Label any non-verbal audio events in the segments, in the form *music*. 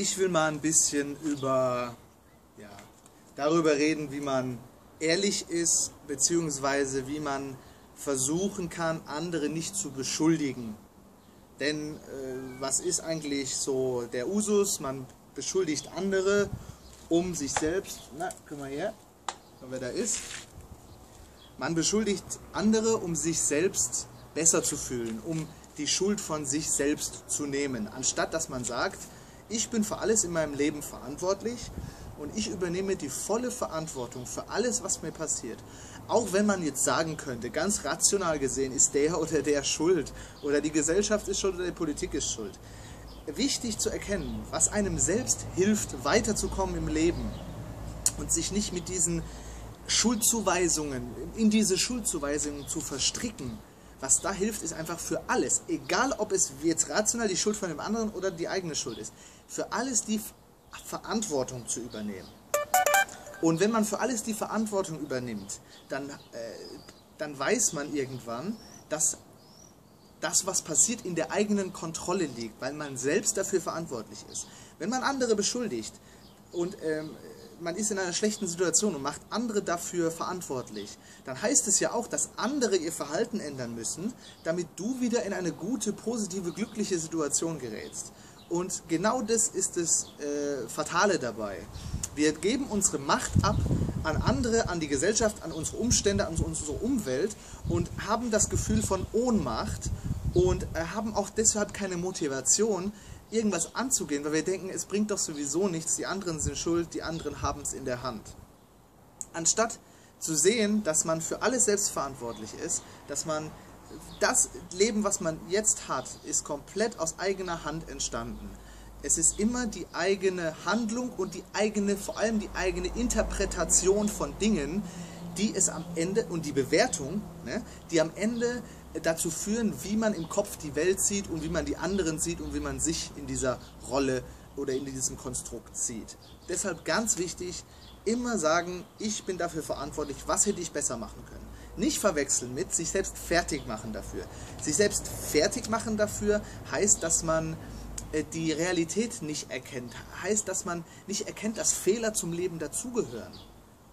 Ich will mal ein bisschen über, ja, darüber reden, wie man ehrlich ist, beziehungsweise wie man versuchen kann, andere nicht zu beschuldigen. Denn äh, was ist eigentlich so der Usus? Man beschuldigt andere, um sich selbst, na, guck mal her, wer da ist. Man beschuldigt andere, um sich selbst besser zu fühlen, um die Schuld von sich selbst zu nehmen, anstatt dass man sagt, ich bin für alles in meinem Leben verantwortlich und ich übernehme die volle Verantwortung für alles, was mir passiert. Auch wenn man jetzt sagen könnte, ganz rational gesehen ist der *laughs* oder der schuld oder die Gesellschaft ist schuld oder die Politik ist schuld. Wichtig zu erkennen, was einem selbst hilft, weiterzukommen im Leben und sich nicht mit diesen Schuldzuweisungen, in diese Schuldzuweisungen zu verstricken, was da hilft, ist einfach für alles, egal ob es jetzt rational die Schuld von dem anderen oder die eigene Schuld ist, für alles die Verantwortung zu übernehmen. Und wenn man für alles die Verantwortung übernimmt, dann, äh, dann weiß man irgendwann, dass das, was passiert, in der eigenen Kontrolle liegt, weil man selbst dafür verantwortlich ist. Wenn man andere beschuldigt und ähm, man ist in einer schlechten Situation und macht andere dafür verantwortlich, dann heißt es ja auch, dass andere ihr Verhalten ändern müssen, damit du wieder in eine gute, positive, glückliche Situation gerätst. Und genau das ist das äh, Fatale dabei. Wir geben unsere Macht ab an andere, an die Gesellschaft, an unsere Umstände, an unsere Umwelt und haben das Gefühl von Ohnmacht und äh, haben auch deshalb keine Motivation, irgendwas anzugehen, weil wir denken, es bringt doch sowieso nichts, die anderen sind schuld, die anderen haben es in der Hand. Anstatt zu sehen, dass man für alles selbst verantwortlich ist, dass man das Leben, was man jetzt hat, ist komplett aus eigener Hand entstanden. Es ist immer die eigene Handlung und die eigene, vor allem die eigene Interpretation von Dingen, die es am Ende und die Bewertung, ne, die am Ende dazu führen, wie man im Kopf die Welt sieht und wie man die anderen sieht und wie man sich in dieser Rolle oder in diesem Konstrukt sieht. Deshalb ganz wichtig, immer sagen, ich bin dafür verantwortlich, was hätte ich besser machen können. Nicht verwechseln mit sich selbst fertig machen dafür. Sich selbst fertig machen dafür heißt, dass man äh, die Realität nicht erkennt. Heißt, dass man nicht erkennt, dass Fehler zum Leben dazugehören.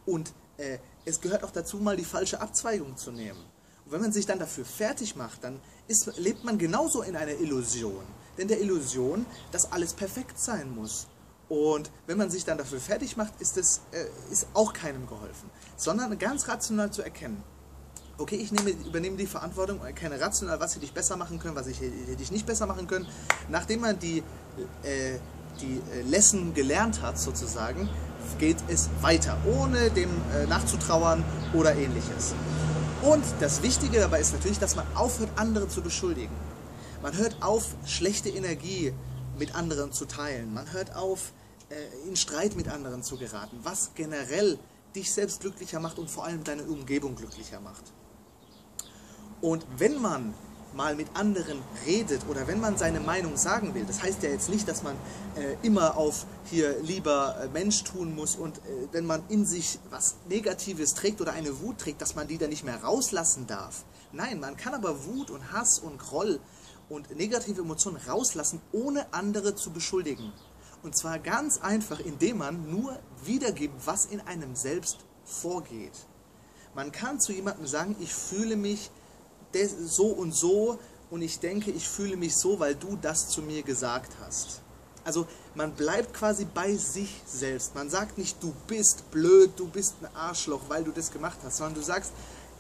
Und äh, es gehört auch dazu, mal die falsche Abzweigung zu nehmen. Und wenn man sich dann dafür fertig macht, dann ist, lebt man genauso in einer Illusion. Denn der Illusion, dass alles perfekt sein muss. Und wenn man sich dann dafür fertig macht, ist es äh, ist auch keinem geholfen. Sondern ganz rational zu erkennen, okay, ich nehme, übernehme die Verantwortung und erkenne rational, was hätte ich besser machen können, was ich, hätte ich nicht besser machen können. Nachdem man die, äh, die äh, Lesson gelernt hat, sozusagen, geht es weiter, ohne dem äh, nachzutrauern oder ähnliches. Und das Wichtige dabei ist natürlich, dass man aufhört, andere zu beschuldigen. Man hört auf, schlechte Energie mit anderen zu teilen. Man hört auf, äh, in Streit mit anderen zu geraten, was generell dich selbst glücklicher macht und vor allem deine Umgebung glücklicher macht. Und wenn man mal mit anderen redet oder wenn man seine Meinung sagen will, das heißt ja jetzt nicht, dass man äh, immer auf hier lieber äh, Mensch tun muss und äh, wenn man in sich was Negatives trägt oder eine Wut trägt, dass man die dann nicht mehr rauslassen darf. Nein, man kann aber Wut und Hass und Groll und negative Emotionen rauslassen, ohne andere zu beschuldigen. Und zwar ganz einfach, indem man nur wiedergibt, was in einem selbst vorgeht. Man kann zu jemandem sagen, ich fühle mich so und so und ich denke, ich fühle mich so, weil du das zu mir gesagt hast. Also man bleibt quasi bei sich selbst. Man sagt nicht, du bist blöd, du bist ein Arschloch, weil du das gemacht hast, sondern du sagst,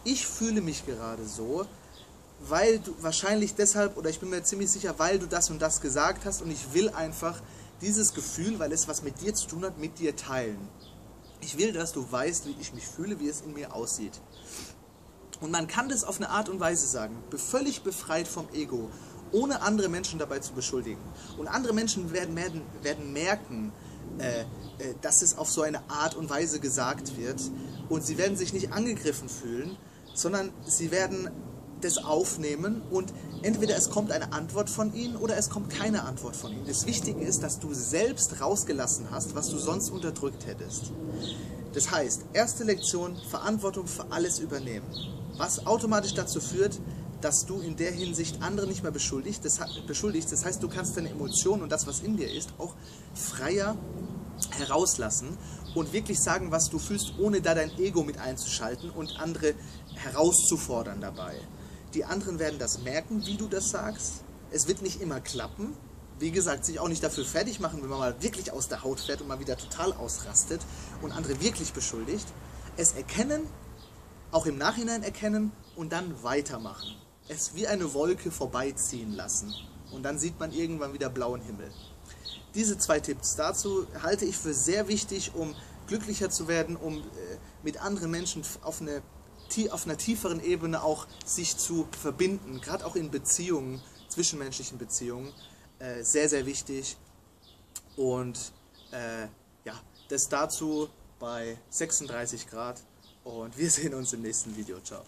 ich fühle mich gerade so, weil du wahrscheinlich deshalb, oder ich bin mir ziemlich sicher, weil du das und das gesagt hast und ich will einfach dieses Gefühl, weil es was mit dir zu tun hat, mit dir teilen. Ich will, dass du weißt, wie ich mich fühle, wie es in mir aussieht. Und man kann das auf eine Art und Weise sagen, völlig befreit vom Ego, ohne andere Menschen dabei zu beschuldigen. Und andere Menschen werden, werden, werden merken, äh, äh, dass es auf so eine Art und Weise gesagt wird. Und sie werden sich nicht angegriffen fühlen, sondern sie werden das aufnehmen und entweder es kommt eine Antwort von ihnen oder es kommt keine Antwort von ihnen. Das Wichtige ist, dass du selbst rausgelassen hast, was du sonst unterdrückt hättest. Das heißt, erste Lektion, Verantwortung für alles übernehmen was automatisch dazu führt, dass du in der Hinsicht andere nicht mehr beschuldigst. Das, beschuldigst. das heißt, du kannst deine Emotionen und das, was in dir ist, auch freier herauslassen und wirklich sagen, was du fühlst, ohne da dein Ego mit einzuschalten und andere herauszufordern dabei. Die anderen werden das merken, wie du das sagst. Es wird nicht immer klappen. Wie gesagt, sich auch nicht dafür fertig machen, wenn man mal wirklich aus der Haut fährt und mal wieder total ausrastet und andere wirklich beschuldigt. Es erkennen, auch im Nachhinein erkennen und dann weitermachen. Es wie eine Wolke vorbeiziehen lassen. Und dann sieht man irgendwann wieder blauen Himmel. Diese zwei Tipps dazu halte ich für sehr wichtig, um glücklicher zu werden, um äh, mit anderen Menschen auf, eine, auf einer tieferen Ebene auch sich zu verbinden, gerade auch in Beziehungen, zwischenmenschlichen Beziehungen, äh, sehr, sehr wichtig. Und äh, ja, das dazu bei 36 Grad und wir sehen uns im nächsten Video. Ciao.